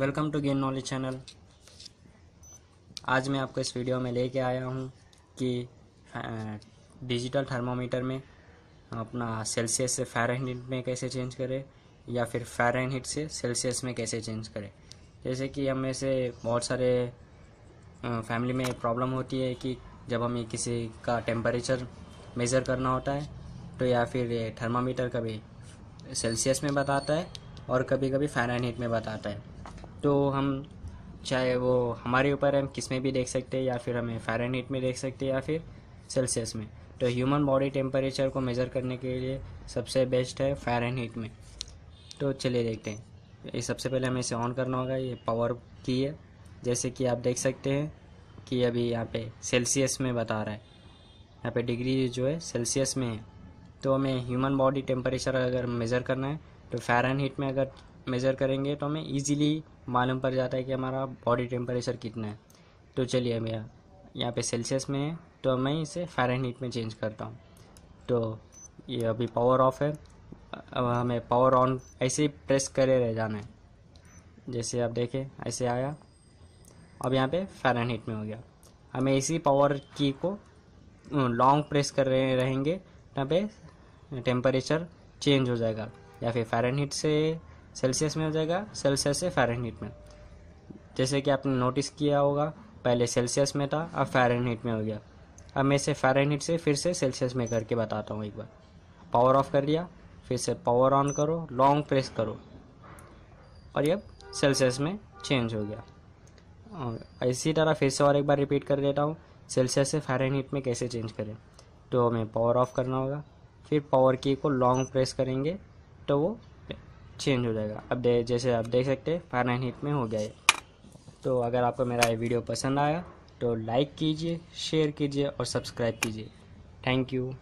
Welcome to gain knowledge channel. आज मैं आपको इस वीडियो में लेके आया हूँ कि डिजिटल थर्मोमीटर में अपना सेल्सियस से फ़ारेनहीट में कैसे चेंज करें या फिर फ़ारेनहीट से सेल्सियस में कैसे चेंज करें। जैसे कि हम से बहुत सारे फैमिली में प्रॉब्लम होती है कि जब हमें किसी का टेम्परेचर मेज़र करना होता है तो या फिर थर्मामीटर कभी सेल्सियस में बताता है और कभी कभी फ़ारेनहीट में बताता है। तो हम चाहे वो हमारे ऊपर हम किसमें भी देख सकते हैं या फिर हमें फ़ारेनहीट में देख सकते हैं या फिर सेल्सियस में। तो ह्यूमन बॉडी टेम्परेचर को मेज़र करने के लिए सबसे बेस्ट है फ़ारेनहीट में। तो चलिए देखते हैं। ये सबसे पहले हमें इसे ऑन करना होगा। ये पावर की है। जैसे कि आप देख सकते हैं कि अभी यहाँ पे सेल्सियस में बता रहा है। यहाँ पे डिग्री जो है सेल्सियस में है। तो हमें ह्यूमन बॉडी टेम्परेचर अगर मेज़र करना है तो फ़ारेनहीट में अगर मेज़र करेंगे तो हमें इजीली मालूम पड़ जाता है कि हमारा बॉडी टेम्परेचर कितना है। तो चलिए भैया, यहाँ पे सेल्सियस में है तो मैं इसे फ़ारेनहीट में चेंज करता हूँ। तो ये अभी पावर ऑफ़ है। अब हमें पावर ऑन ऐसे ही प्रेस करे रह जाना है। जैसे आप देखें, ऐसे आया। अब यहाँ पे फ़ारेनहीट में हो गया। हमें इसी पावर की को लॉन्ग प्रेस कर रहे, रहेंगे यहाँ पे टेम्परेचर चेंज हो जाएगा। या फिर फ़ारेनहीट से सेल्सियस में हो जाएगा, सेल्सियस से फ़ारेनहीट में। जैसे कि आपने नोटिस किया होगा, पहले सेल्सियस में था, अब फ़ारेनहीट में हो गया। अब मैं इसे फ़ारेनहीट से फिर से सेल्सियस में करके बताता हूँ एक बार। पावर ऑफ़ कर दिया, फिर से पावर ऑन करो लॉन्ग प्रेस करो। और ये सेल्सियस में चेंज हो गया। और इसी तरह फिर से और एक बार रिपीट कर देता हूँ, सेल्सियस से फ़ारेनहीट में कैसे चेंज करें? तो हमें पावर ऑफ़ करना होगा। फिर पावर की को लॉन्ग प्रेस करेंगे तो वो चेंज हो जाएगा। अब दे, जैसे आप देख सकते हैं फ़ारेनहीट में हो गया है तो अगर आपको मेरा ये वीडियो पसंद आया तो लाइक कीजिए शेयर कीजिए और सब्सक्राइब कीजिए। Thank you